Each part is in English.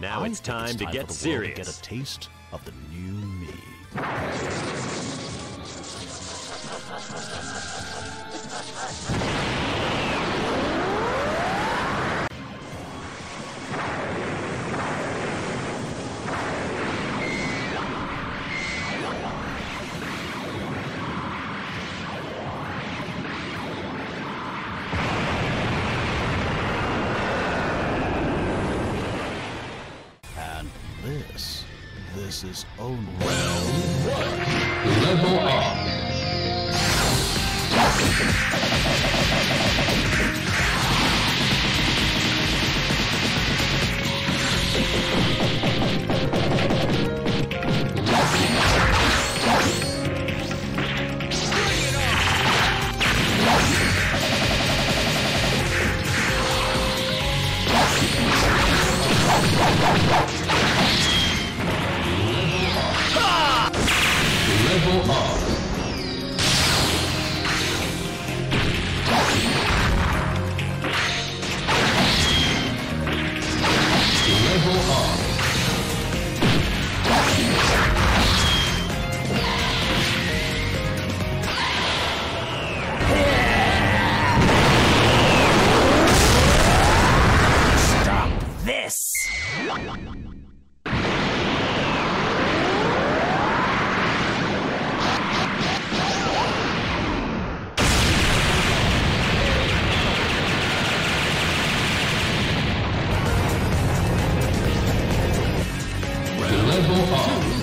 Now it's think time to get for the world serious. To get a taste of the new me. Is only Level up. Level up. Level Level up.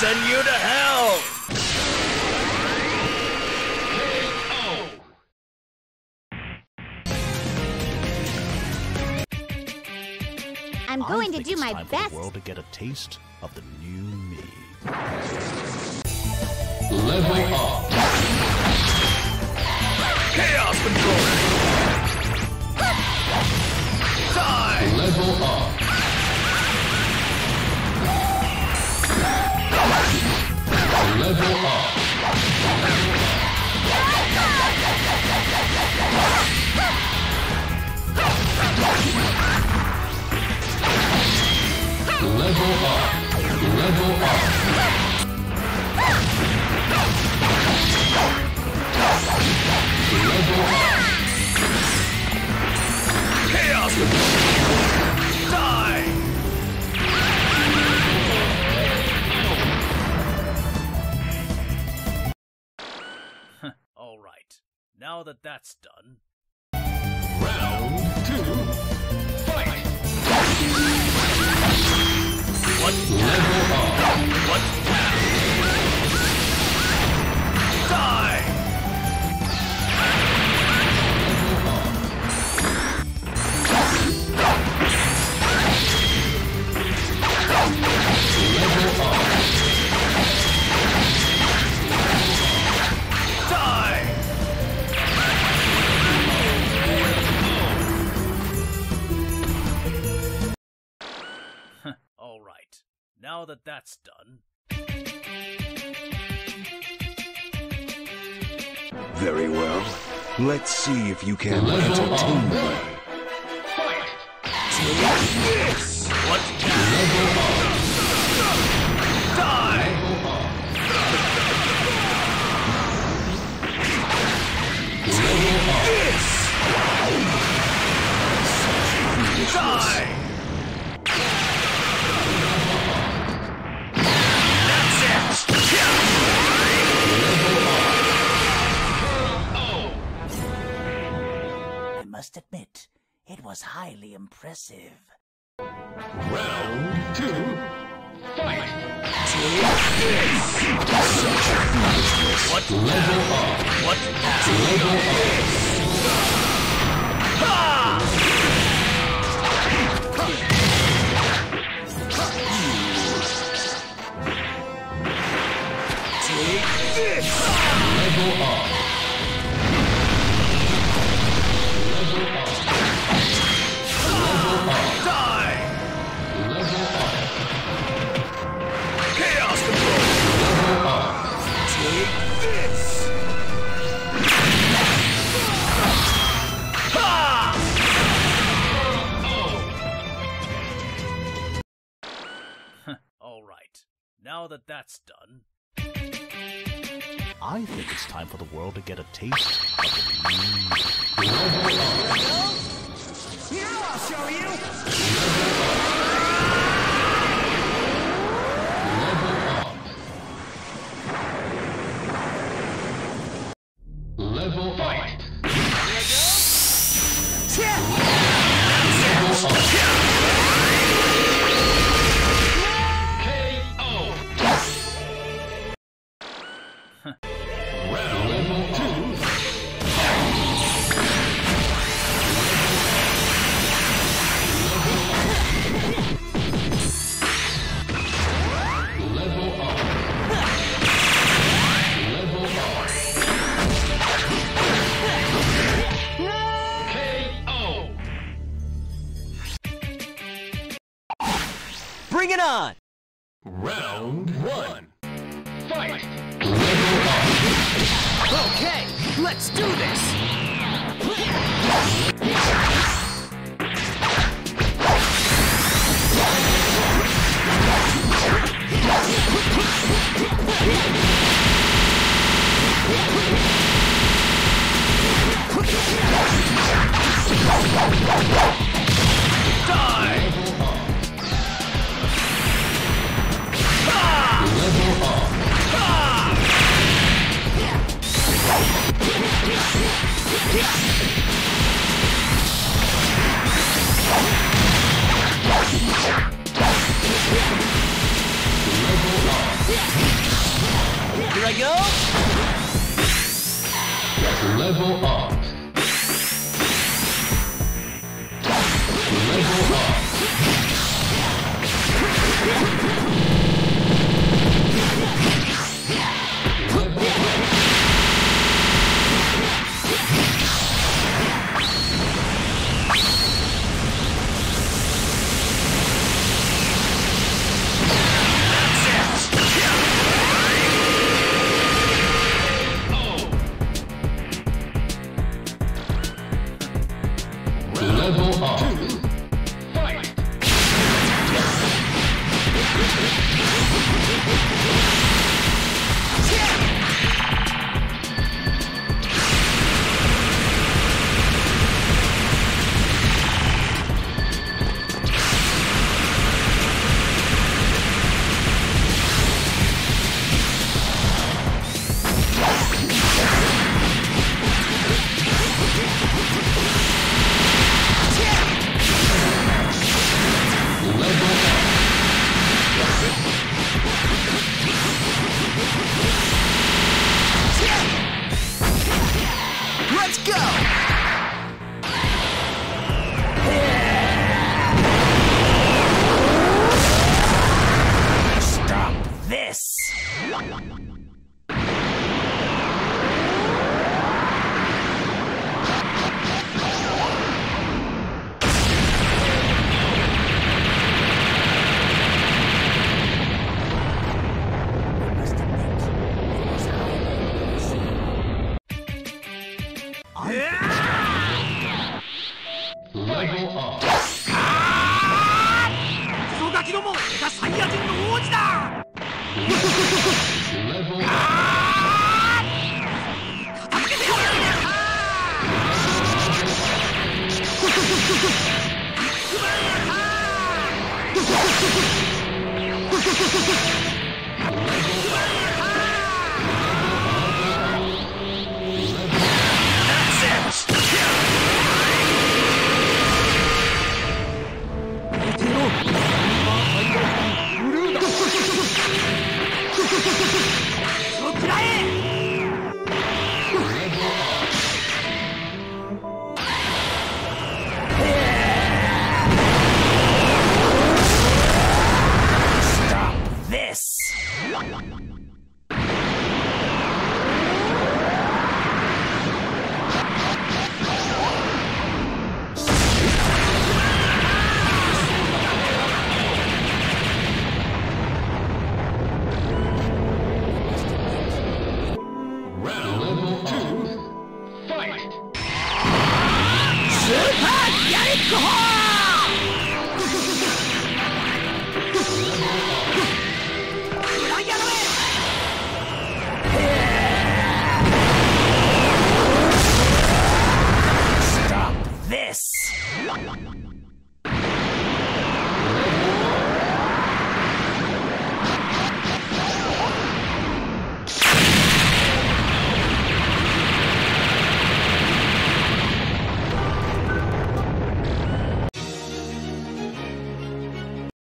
Send you to hell! I'm I going to do it's my time For best. the world to get a taste of the new me. Level up. Chaos control! Die! Level up. Level up. Level up. Level up. Level up. Chaos Now that that's done, Round two. Fight. what Level Now that that's done, Very well. Let's see if you can entertain me. Fight. this! What? Level up. Must admit, it was highly impressive. Round two. Fight. What Level up. What Level up. Level that that's done, I think it's time for the world to get a taste of the new Bring it on! Round one. Fight. Okay, let's do this! Level up. Level up.